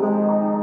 Música